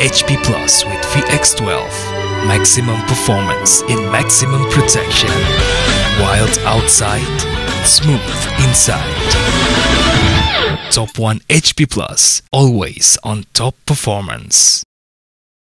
HP Plus with VX12. Maximum performance in maximum protection. Wild outside, smooth inside. Top 1 HP Plus, always on top performance.